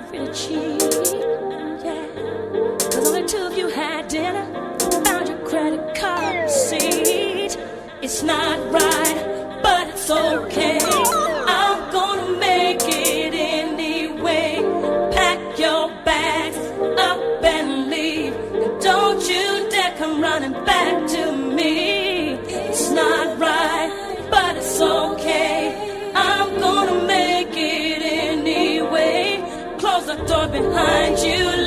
never really. Yeah. Cause only two of you had dinner. Found your credit card receipt. It's not right. behind you.